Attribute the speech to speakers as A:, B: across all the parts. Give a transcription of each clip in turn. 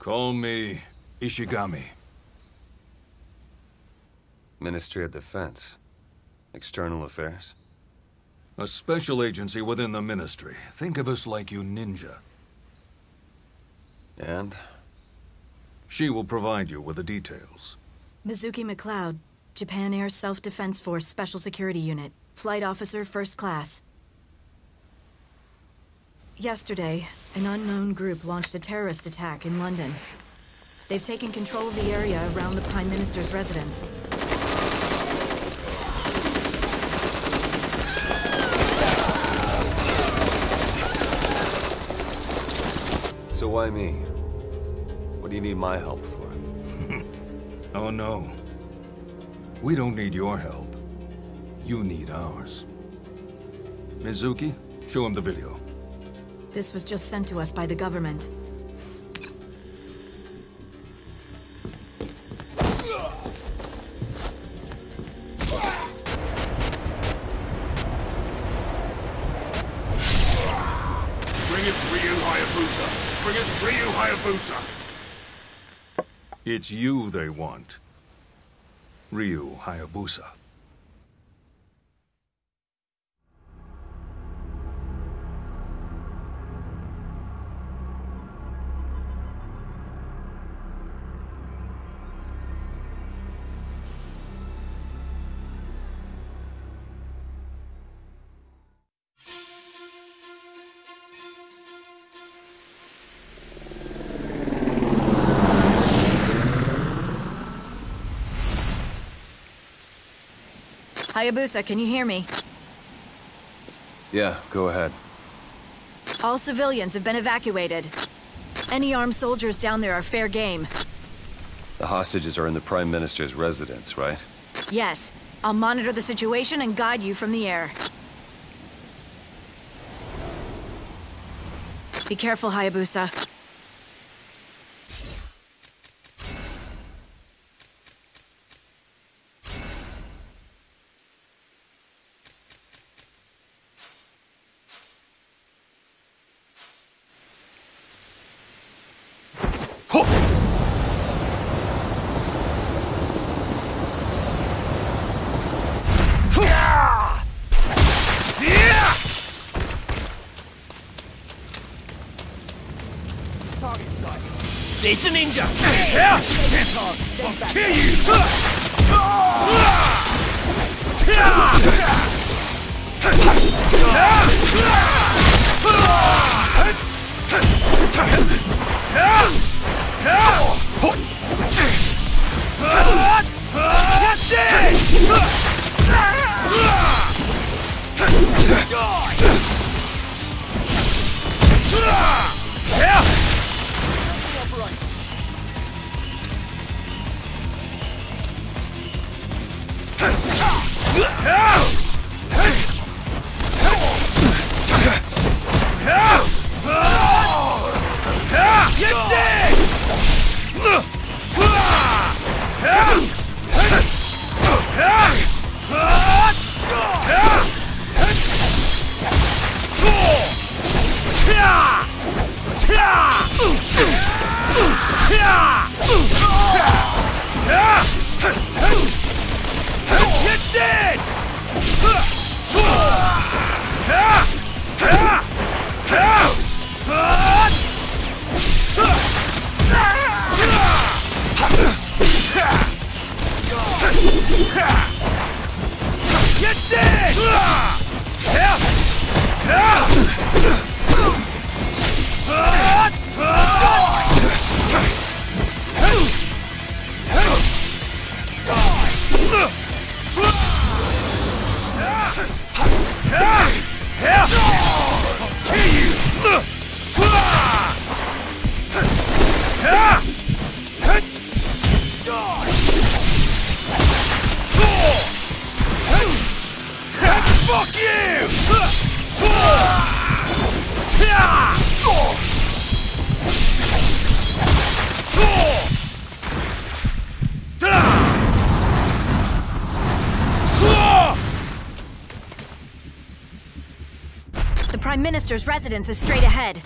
A: Call me Ishigami.
B: Ministry of Defense. External Affairs.
A: A special agency within the ministry. Think of us like you ninja.
B: And?
A: She will provide you with the details.
C: Mizuki McLeod, Japan Air Self-Defense Force Special Security Unit. Flight Officer First Class. Yesterday, an unknown group launched a terrorist attack in London. They've taken control of the area around the Prime Minister's residence.
B: So why me? What do you need my help for?
A: oh no. We don't need your help. You need ours. Mizuki, show him the video.
C: This was just sent to us by the government.
D: Bring us Ryu Hayabusa! Bring us Ryu Hayabusa!
A: It's you they want. Ryu Hayabusa.
C: Hayabusa, can you hear me?
B: Yeah, go ahead.
C: All civilians have been evacuated. Any armed soldiers down there are fair game.
B: The hostages are in the Prime Minister's residence, right?
C: Yes. I'll monitor the situation and guide you from the air. Be careful, Hayabusa.
D: This the ninja! Yeah! I'll kill you! Fuck
C: Prime Minister's residence is straight ahead.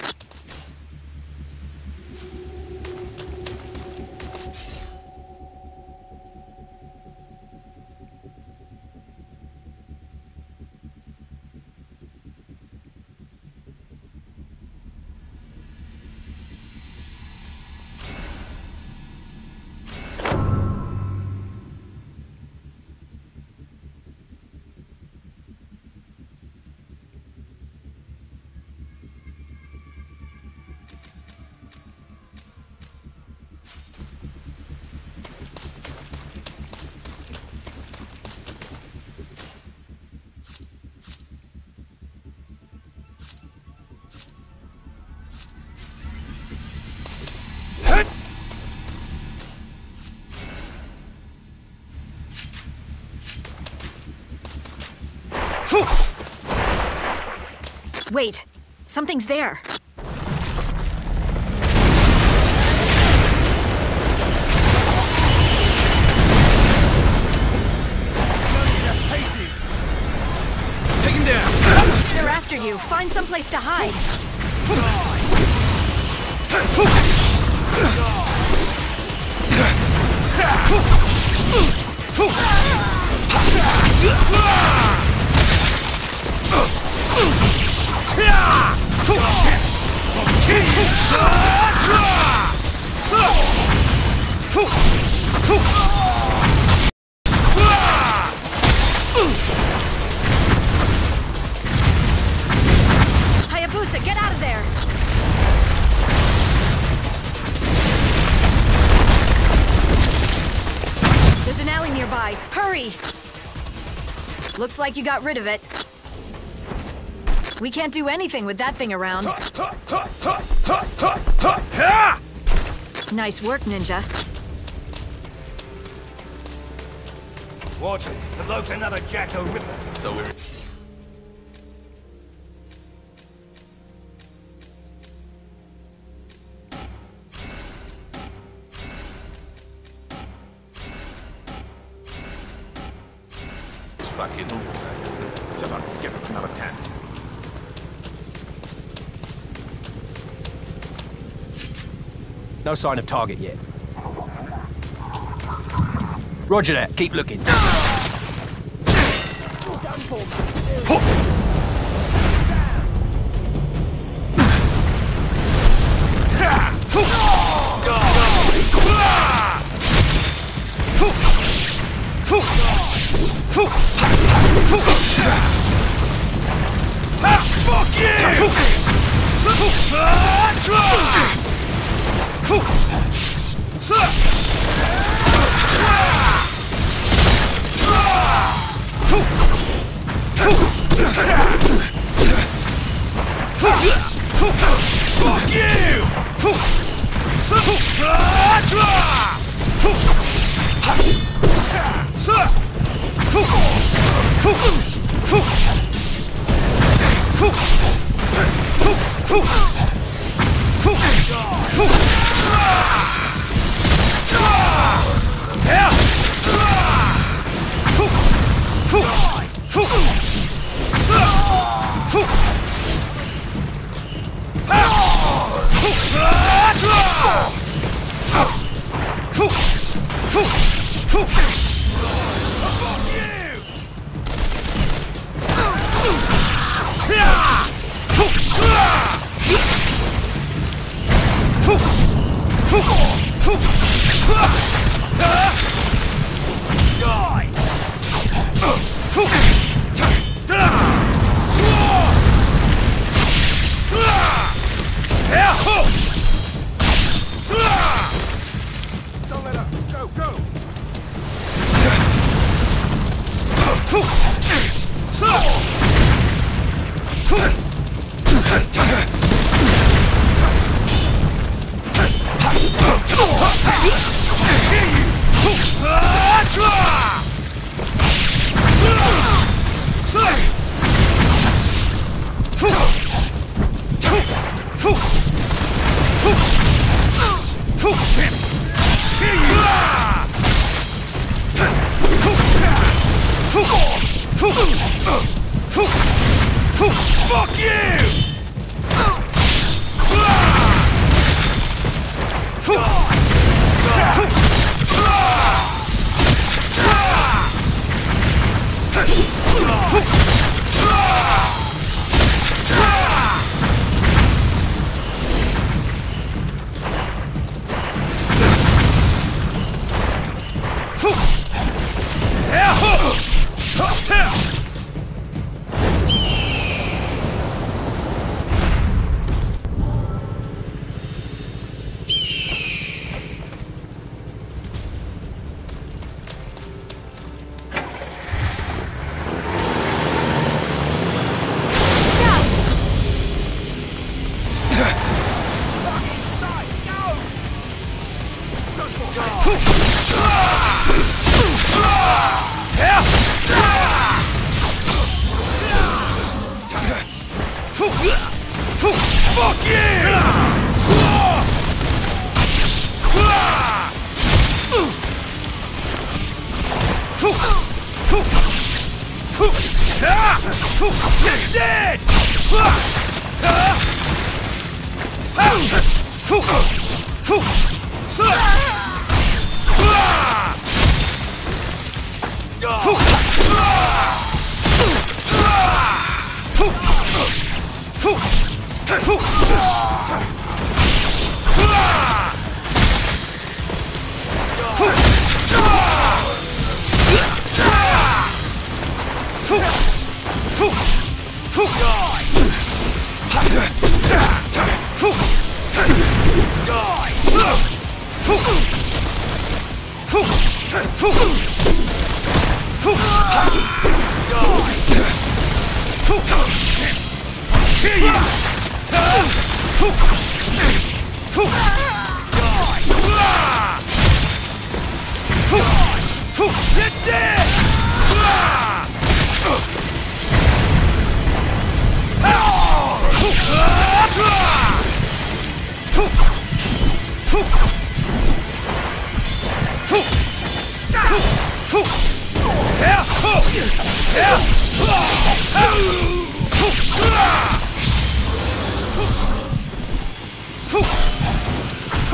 C: Wait, something's there.
E: Take him down!
C: They're after you. Find someplace to hide. Hayabusa, get out of there! There's an alley nearby. Hurry! Looks like you got rid of it. We can't do anything with that thing around. Nice work, Ninja.
F: Watch it. The bloke's another Jacko Ripper.
B: So we're...
F: Fucking Come on, give us another ten.
E: No sign of target yet. Roger that. Keep looking.
F: Don't Fuck! Fight! Dead! Yeah!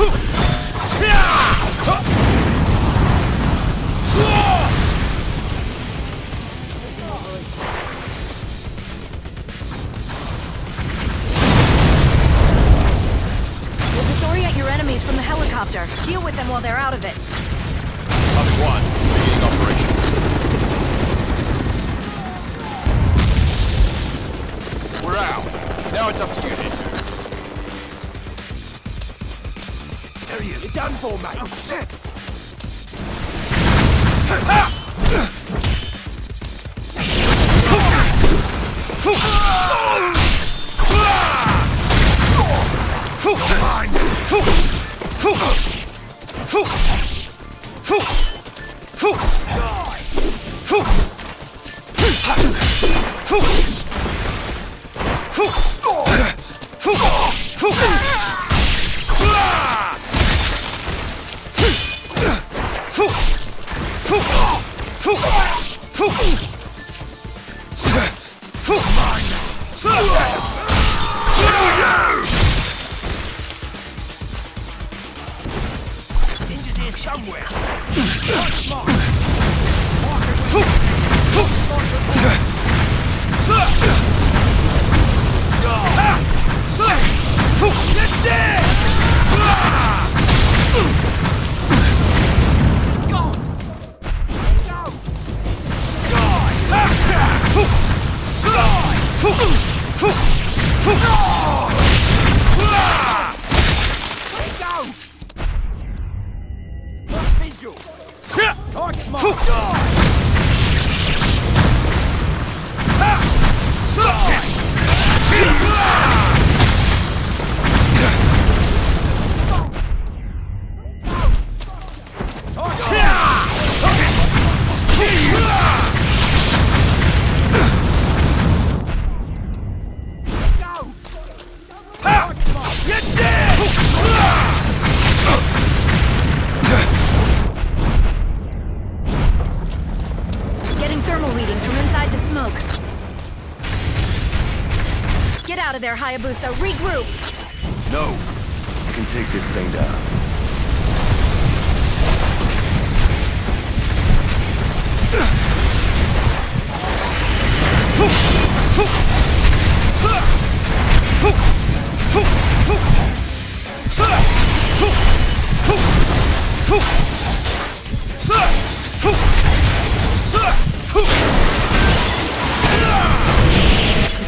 F: Dead! You're done for, mate. Oh, shit! This is here somewhere. You're dead! Visual.
C: Of there, Hayabusa. Regroup.
B: No. I can take this thing down.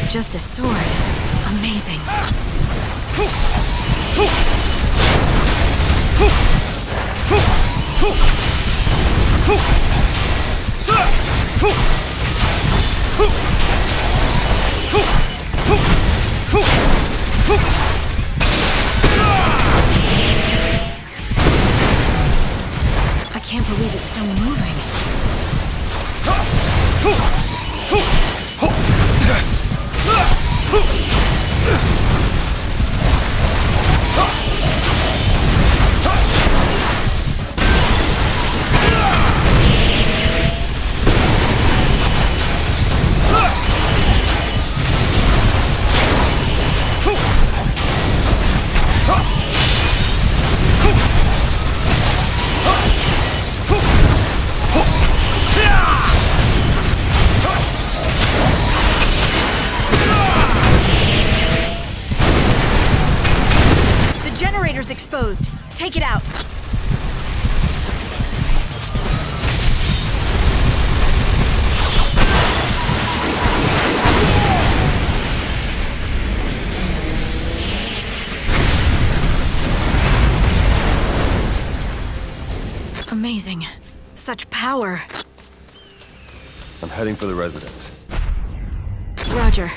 C: Just a sword. Amazing. I can't believe it's still moving. Ugh! Power.
B: I'm heading for the residence.
C: Roger.